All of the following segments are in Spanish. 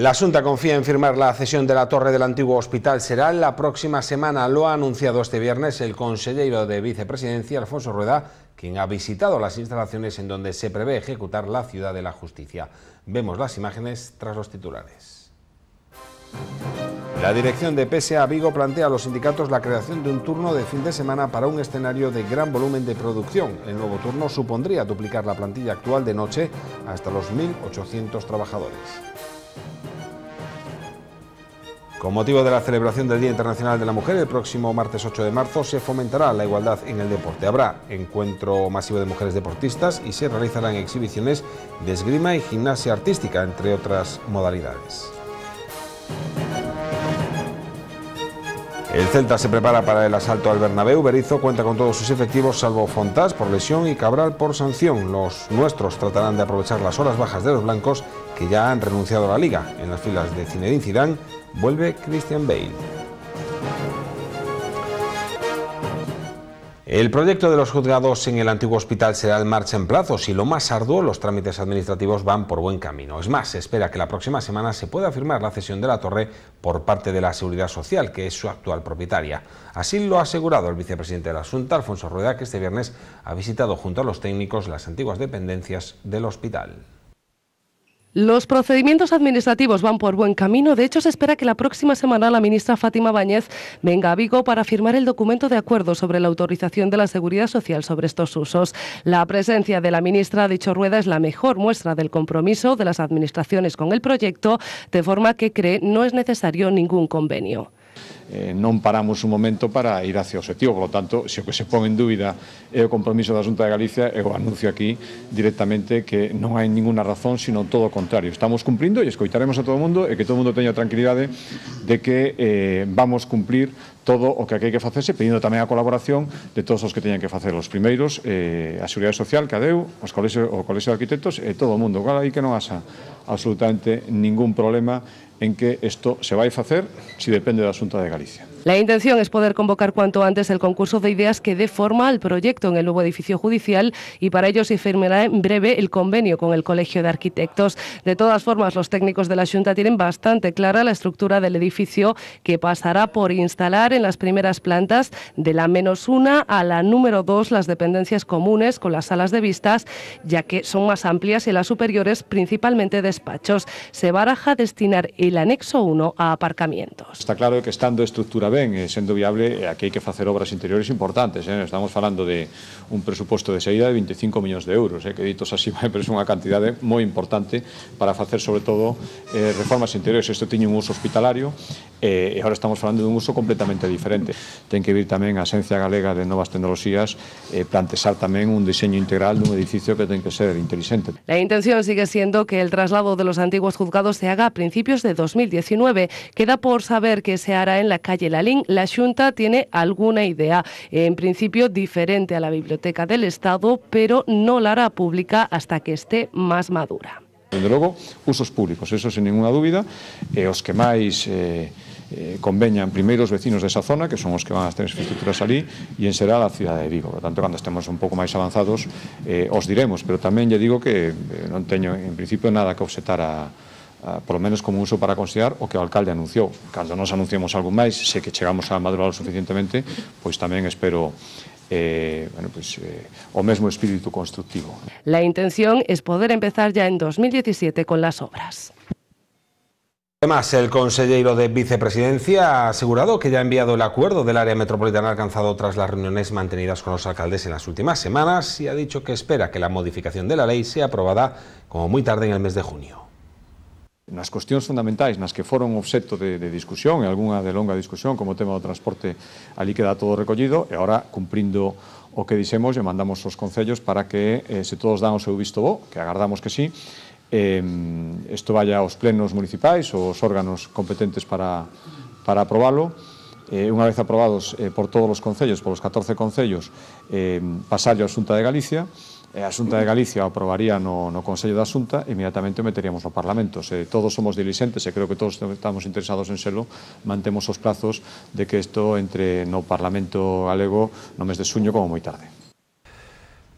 La Junta confía en firmar la cesión de la torre del antiguo hospital. Será la próxima semana. Lo ha anunciado este viernes el consejero de vicepresidencia, Alfonso Rueda, quien ha visitado las instalaciones en donde se prevé ejecutar la ciudad de la justicia. Vemos las imágenes tras los titulares. La dirección de PSA Vigo plantea a los sindicatos la creación de un turno de fin de semana para un escenario de gran volumen de producción. El nuevo turno supondría duplicar la plantilla actual de noche hasta los 1.800 trabajadores. Con motivo de la celebración del Día Internacional de la Mujer, el próximo martes 8 de marzo se fomentará la igualdad en el deporte. Habrá encuentro masivo de mujeres deportistas y se realizarán exhibiciones de esgrima y gimnasia artística, entre otras modalidades. El Celta se prepara para el asalto al Bernabéu. Berizzo cuenta con todos sus efectivos, salvo Fontás por lesión y Cabral por sanción. Los nuestros tratarán de aprovechar las horas bajas de los blancos que ya han renunciado a la liga. En las filas de Zinedine Zidane vuelve Christian Bale. El proyecto de los juzgados en el antiguo hospital será el marcha en plazos y lo más arduo, los trámites administrativos van por buen camino. Es más, se espera que la próxima semana se pueda firmar la cesión de la torre por parte de la Seguridad Social, que es su actual propietaria. Así lo ha asegurado el vicepresidente de la Junta, Alfonso Rueda, que este viernes ha visitado junto a los técnicos las antiguas dependencias del hospital. Los procedimientos administrativos van por buen camino. De hecho, se espera que la próxima semana la ministra Fátima Báñez venga a Vigo para firmar el documento de acuerdo sobre la autorización de la seguridad social sobre estos usos. La presencia de la ministra, dicho Rueda, es la mejor muestra del compromiso de las administraciones con el proyecto, de forma que cree no es necesario ningún convenio. eh, non paramos un momento para ir hacia o objetivo. Por lo tanto, se o que se pon en dúbida é o compromiso da Xunta de Galicia, eu anuncio aquí directamente que non hai ninguna razón, sino todo o contrario. Estamos cumplindo e escoitaremos a todo o mundo e que todo o mundo teña tranquilidade de que eh, vamos cumplir todo o que aquí hai que facerse, pedindo tamén a colaboración de todos os que teñan que facer. Os primeiros, eh, a Seguridade Social, que adeu, os colexio, o Colexio de Arquitectos e todo o mundo. Cal aí que non haxa absolutamente ningún problema en que isto se vai facer se depende da Xunta de Galicia. La intención es poder convocar cuanto antes el concurso de ideas que dé forma al proyecto en el nuevo edificio judicial y para ello se firmará en breve el convenio con el Colegio de Arquitectos. De todas formas, los técnicos de la Junta tienen bastante clara la estructura del edificio que pasará por instalar en las primeras plantas de la menos una a la número dos las dependencias comunes con las salas de vistas, ya que son más amplias y las superiores principalmente despachos. Se baraja destinar el anexo 1 a aparcamientos. Está claro que estando estructura ben e sendo viable, eh, aquí hai que facer obras interiores importantes. Eh? Estamos falando de un presuposto de saída de 25 millóns de euros, eh? que ditos así pero é unha cantidade moi importante para facer, sobre todo, eh, reformas interiores. Isto tiña un uso hospitalario eh, e agora estamos falando dun uso completamente diferente. Ten que vir tamén a Asencia Galega de Novas Tecnoloxías eh, plantexar tamén un diseño integral dun edificio que ten que ser inteligente. La intención sigue siendo que el traslado de los antiguos juzgados se haga a principios de 2019. Queda por saber qué se hará en la calle La Lalín, la Xunta tiene alguna idea, en principio diferente a la Biblioteca del Estado, pero no la hará pública hasta que esté más madura. Desde logo, usos públicos, eso sin ninguna dúbida, e eh, os que máis eh, eh, conveñan primeiro os vecinos desa zona, que son os que van a ter infraestructuras ali, e en será a cidade de Vigo. Por tanto, cando estemos un pouco máis avanzados, eh, os diremos, pero tamén lle digo que eh, non teño, en principio, nada que obsetar a, uh, polo menos como uso para considerar o que o alcalde anunciou. Cando nos anunciemos algo máis, se que chegamos a madurar suficientemente, pois tamén espero eh, bueno, pues, eh, o mesmo espíritu constructivo. La intención es poder empezar ya en 2017 con las obras. Además, el consejero de Vicepresidencia ha asegurado que ya ha enviado el acuerdo del área metropolitana alcanzado tras las reuniones mantenidas con los alcaldes en las últimas semanas y ha dicho que espera que la modificación de la ley sea aprobada como muy tarde en el mes de junio. nas cuestións fundamentais nas que foron obxecto de, de discusión e algunha de longa discusión como o tema do transporte ali queda todo recollido e ahora cumprindo o que dixemos e mandamos os concellos para que eh, se todos dan o seu visto bo que agardamos que sí eh, isto vaya aos plenos municipais ou aos órganos competentes para, para aprobalo. Eh, unha vez aprobados eh, por todos os concellos, polos 14 concellos, eh, pasallo á Xunta de Galicia, e a Xunta de Galicia aprobaría no, no Consello da Xunta e inmediatamente o meteríamos no Parlamento. Se todos somos diligentes e creo que todos estamos interesados en selo, mantemos os plazos de que isto entre no Parlamento galego no mes de suño como moi tarde.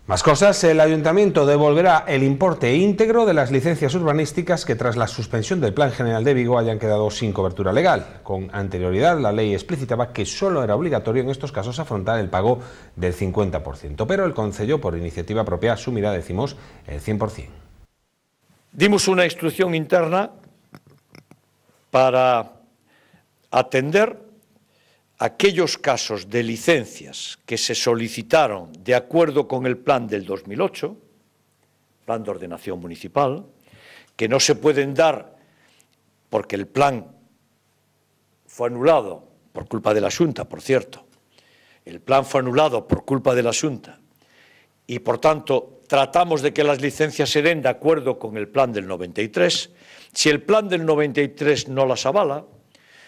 Más cosas, el ayuntamiento devolverá el importe íntegro de las licencias urbanísticas que tras la suspensión del Plan General de Vigo hayan quedado sin cobertura legal. Con anterioridad, la ley explicitaba que solo era obligatorio en estos casos afrontar el pago del 50%, pero el Concello, por iniciativa propia, asumirá, decimos, el 100%. Dimos una instrucción interna para atender aquellos casos de licencias que se solicitaron de acuerdo con el plan del 2008, plan de ordenación municipal, que no se pueden dar porque el plan fue anulado por culpa de la Junta, por cierto. El plan fue anulado por culpa de la Junta y, por tanto, tratamos de que las licencias se den de acuerdo con el plan del 93. Si el plan del 93 no las avala,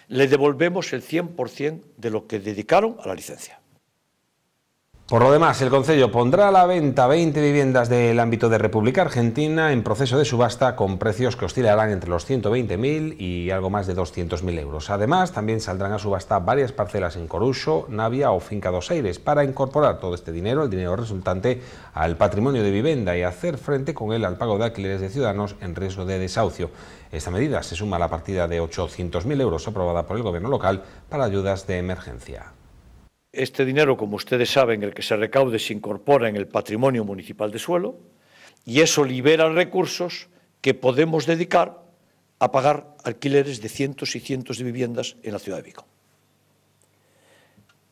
le devolvemos el 100% de lo que dedicaron a la licencia. Por lo demás, el Concello pondrá a la venta 20 viviendas del ámbito de República Argentina en proceso de subasta con precios que oscilarán entre los 120.000 y algo más de 200.000 euros. Además, también saldrán a subasta varias parcelas en Coruso, Navia o Finca Dos Aires para incorporar todo este dinero, el dinero resultante, al patrimonio de vivienda y hacer frente con él al pago de alquileres de ciudadanos en riesgo de desahucio. Esta medida se suma a la partida de 800.000 euros aprobada por el Gobierno local para ayudas de emergencia. Este dinero, como ustedes saben, el que se recaude se incorpora en el patrimonio municipal de suelo y eso libera recursos que podemos dedicar a pagar alquileres de cientos y cientos de viviendas en la ciudad de Vigo.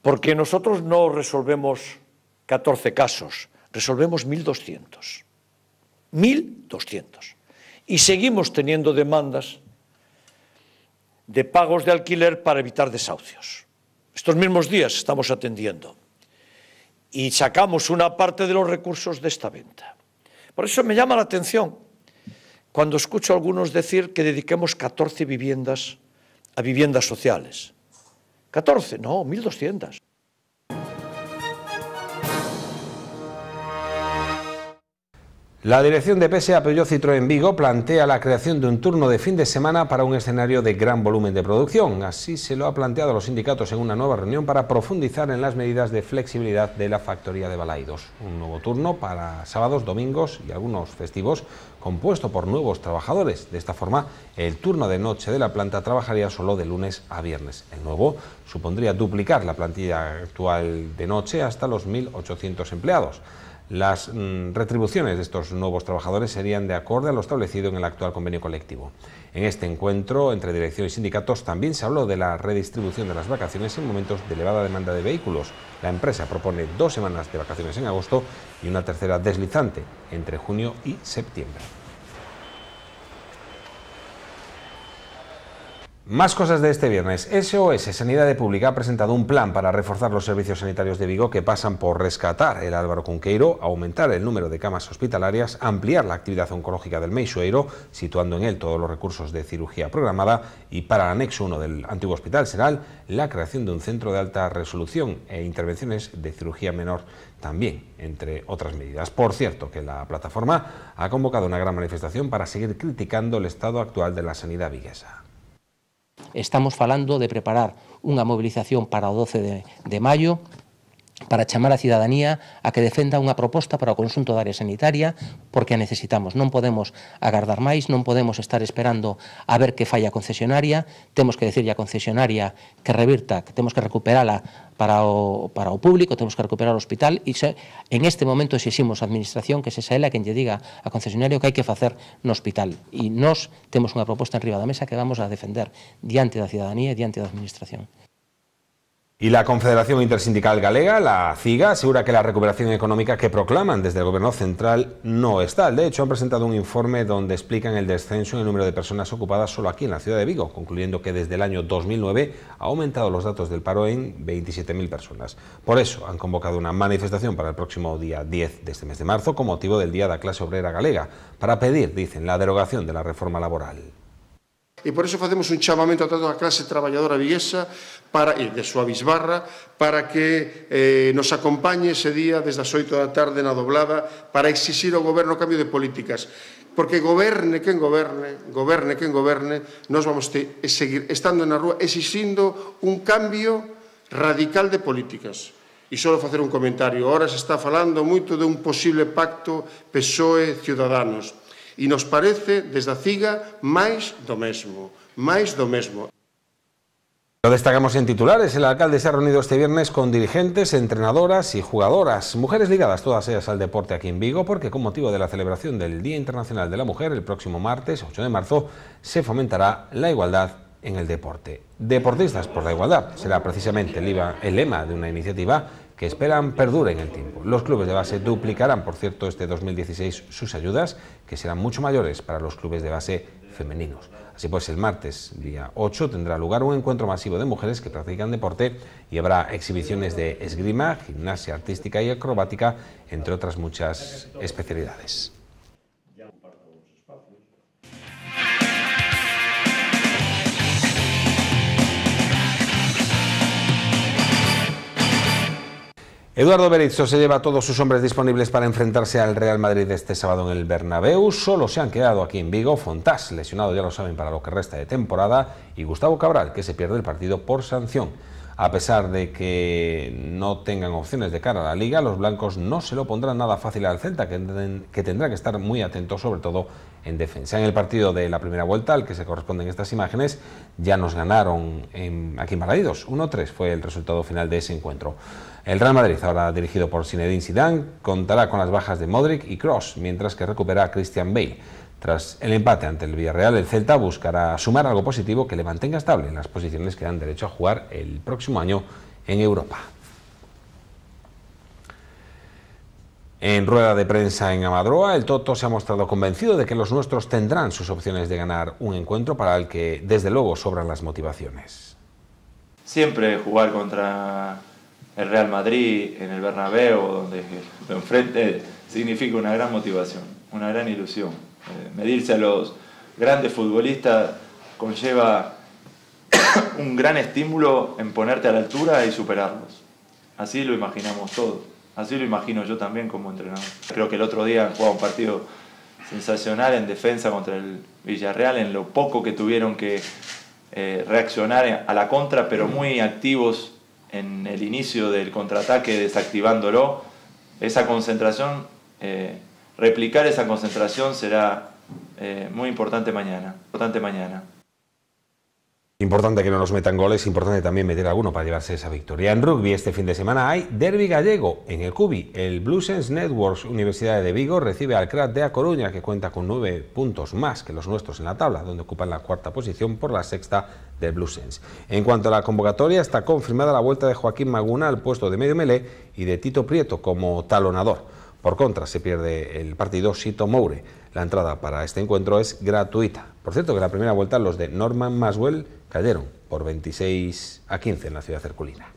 Porque nosotros no resolvemos 14 casos, resolvemos 1.200. 1.200. Y seguimos teniendo demandas de pagos de alquiler para evitar desahucios. Estos mismos días estamos atendiendo y sacamos una parte de los recursos de esta venta. Por eso me llama la atención cuando escucho a algunos decir que dediquemos 14 viviendas a viviendas sociales. 14, no, 1.200. La dirección de PSA Peugeot Citroën Vigo plantea la creación de un turno de fin de semana para un escenario de gran volumen de producción. Así se lo ha planteado a los sindicatos en una nueva reunión para profundizar en las medidas de flexibilidad de la factoría de Balaidos. Un nuevo turno para sábados, domingos y algunos festivos compuesto por nuevos trabajadores. De esta forma, el turno de noche de la planta trabajaría solo de lunes a viernes. El nuevo supondría duplicar la plantilla actual de noche hasta los 1.800 empleados. Las mm, retribuciones de estos nuevos trabajadores serían de acorde a lo establecido en el actual convenio colectivo. En este encuentro entre dirección y sindicatos también se habló de la redistribución de las vacaciones en momentos de elevada demanda de vehículos. La empresa propone dos semanas de vacaciones en agosto y una tercera deslizante entre junio y septiembre. Más cosas de este viernes. SOS Sanidad Pública ha presentado un plan para reforzar los servicios sanitarios de Vigo que pasan por rescatar el Álvaro Cunqueiro, aumentar el número de camas hospitalarias, ampliar la actividad oncológica del Meixoeiro, situando en él todos los recursos de cirugía programada y para el anexo 1 del antiguo Hospital Seral, la creación de un centro de alta resolución e intervenciones de cirugía menor también, entre otras medidas. Por cierto, que la plataforma ha convocado una gran manifestación para seguir criticando el estado actual de la sanidad viguesa. Estamos falando de preparar unha movilización para o 12 de, de maio para chamar a cidadanía a que defenda unha proposta para o consunto da área sanitaria porque a necesitamos. Non podemos agardar máis, non podemos estar esperando a ver que falla a concesionaria, temos que decirle a concesionaria que revirta, que temos que recuperala para o, para o público, temos que recuperar o hospital e se, en este momento exiximos a administración que se ela quen lle diga a concesionario que hai que facer no hospital e nós temos unha proposta en riba da mesa que vamos a defender diante da cidadanía e diante da administración. Y la Confederación Intersindical Galega, la CIGA, asegura que la recuperación económica que proclaman desde el Gobierno central no está. De hecho, han presentado un informe donde explican el descenso en el número de personas ocupadas solo aquí en la ciudad de Vigo, concluyendo que desde el año 2009 ha aumentado los datos del paro en 27.000 personas. Por eso han convocado una manifestación para el próximo día 10 de este mes de marzo con motivo del Día de la Clase Obrera Galega, para pedir, dicen, la derogación de la reforma laboral. E por iso facemos un chamamento a toda a clase traballadora viguesa para, e de súa bisbarra para que eh, nos acompañe ese día desde as 8 da tarde na doblada para exixir ao goberno cambio de políticas. Porque goberne quen goberne, goberne quen goberne, nos vamos te, seguir estando na rúa exixindo un cambio radical de políticas. E só facer un comentario. Ora se está falando moito de un posible pacto PSOE-Ciudadanos E nos parece, desde a CIGA, máis do mesmo. Máis do mesmo. Lo destacamos en titulares. El alcalde se ha reunido este viernes con dirigentes, entrenadoras y jugadoras, mujeres ligadas todas ellas al deporte aquí en Vigo, porque con motivo de la celebración del Día Internacional de la Mujer, el próximo martes, 8 de marzo, se fomentará la igualdad en el deporte. Deportistas por la igualdad será precisamente el lema de una iniciativa que esperan perdure en el tiempo. Los clubes de base duplicarán, por cierto, este 2016 sus ayudas, que serán mucho mayores para los clubes de base femeninos. Así pues, el martes, día 8, tendrá lugar un encuentro masivo de mujeres que practican deporte y habrá exhibiciones de esgrima, gimnasia artística y acrobática, entre otras muchas especialidades. Eduardo Berizzo se lleva a todos sus hombres disponibles para enfrentarse al Real Madrid este sábado en el Bernabéu. Solo se han quedado aquí en Vigo Fontás, lesionado ya lo saben para lo que resta de temporada, y Gustavo Cabral, que se pierde el partido por sanción. A pesar de que no tengan opciones de cara a la liga, los blancos no se lo pondrán nada fácil al Celta, que, tendrá que estar muy atento sobre todo en defensa. En el partido de la primera vuelta, al que se corresponden estas imágenes, ya nos ganaron aquí en Balaidos. 1-3 fue el resultado final de ese encuentro. El Real Madrid, ahora dirigido por Zinedine Zidane, contará con las bajas de Modric y Cross, mientras que recupera a Christian Bale. Tras el empate ante el Villarreal, el Celta buscará sumar algo positivo que le mantenga estable en las posiciones que dan derecho a jugar el próximo año en Europa. En rueda de prensa en Amadroa, el Toto se ha mostrado convencido de que los nuestros tendrán sus opciones de ganar un encuentro para el que, desde luego, sobran las motivaciones. Siempre jugar contra el Real Madrid en el Bernabéu, donde lo enfrente, significa una gran motivación, una gran ilusión. Eh, medirse a los grandes futbolistas conlleva un gran estímulo en ponerte a la altura y superarlos. Así lo imaginamos todos, así lo imagino yo también como entrenador. Creo que el otro día han jugado un partido sensacional en defensa contra el Villarreal, en lo poco que tuvieron que eh, reaccionar a la contra, pero muy activos en el inicio del contraataque desactivándolo, esa concentración, eh, replicar esa concentración será eh, muy importante mañana, importante mañana. Importante que no nos metan goles, importante también meter alguno para llevarse esa victoria. En rugby este fin de semana hay derby gallego en el Cubi. El Blue Sense Networks Universidad de Vigo recibe al CRAT de A Coruña, que cuenta con nueve puntos más que los nuestros en la tabla, donde ocupan la cuarta posición por la sexta del Blue Sense. En cuanto a la convocatoria, está confirmada la vuelta de Joaquín Maguna al puesto de medio melé y de Tito Prieto como talonador. Por contra, se pierde el partido Sito Moure. La entrada para este encuentro es gratuita. Por cierto, que la primera vuelta los de Norman Maswell cayeron por 26 a 15 en la ciudad cerculina.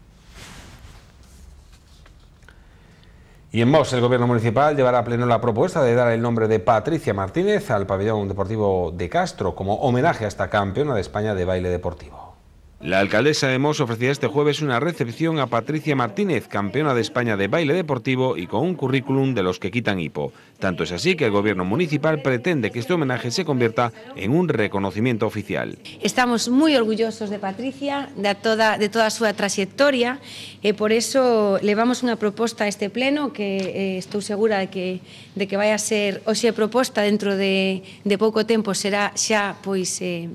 Y en Mos, el gobierno municipal llevará a pleno la propuesta de dar el nombre de Patricia Martínez al pabellón deportivo de Castro como homenaje a esta campeona de España de baile deportivo. La alcaldesa de Mos ofrecía este jueves una recepción a Patricia Martínez, campeona de España de baile deportivo y con un currículum de los que quitan hipo. Tanto es así que el gobierno municipal pretende que este homenaje se convierta en un reconocimiento oficial. Estamos muy orgullosos de Patricia, de toda, su trayectoria, y por eso levamos una proposta a este pleno que eh, estoy segura de que, vaya a ser, o sea, proposta dentro de, de tempo será xa pois eh,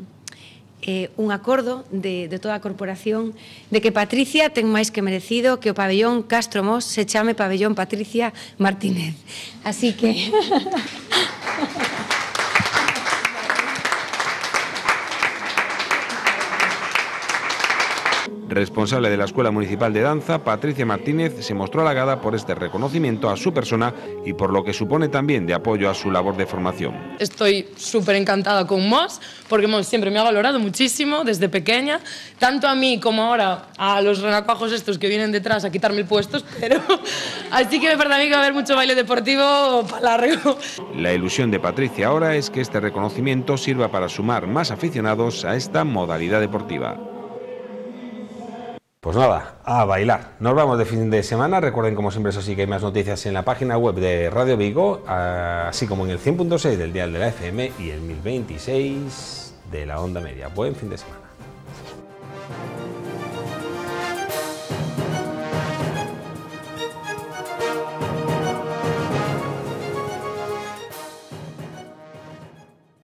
eh, un acordo de, de toda a corporación de que Patricia ten máis que merecido que o pabellón Castro Mos se chame pabellón Patricia Martínez. Así que... responsable de la Escuela Municipal de Danza, Patricia Martínez, se mostró halagada por este reconocimiento a su persona y por lo que supone también de apoyo a su labor de formación. Estoy súper encantada con Moss, porque Moss siempre me ha valorado muchísimo desde pequeña, tanto a mí como ahora a los renacuajos estos que vienen detrás a quitarme puestos, pero así que para mí que va a haber mucho baile deportivo para largo. La ilusión de Patricia ahora es que este reconocimiento sirva para sumar más aficionados a esta modalidad deportiva. Pues nada, a bailar. Nos vamos de fin de semana. Recuerden, como siempre, eso sí que hay más noticias en la página web de Radio Vigo, así como en el 100.6 del Dial de la FM y el 1026 de la Onda Media. Buen fin de semana.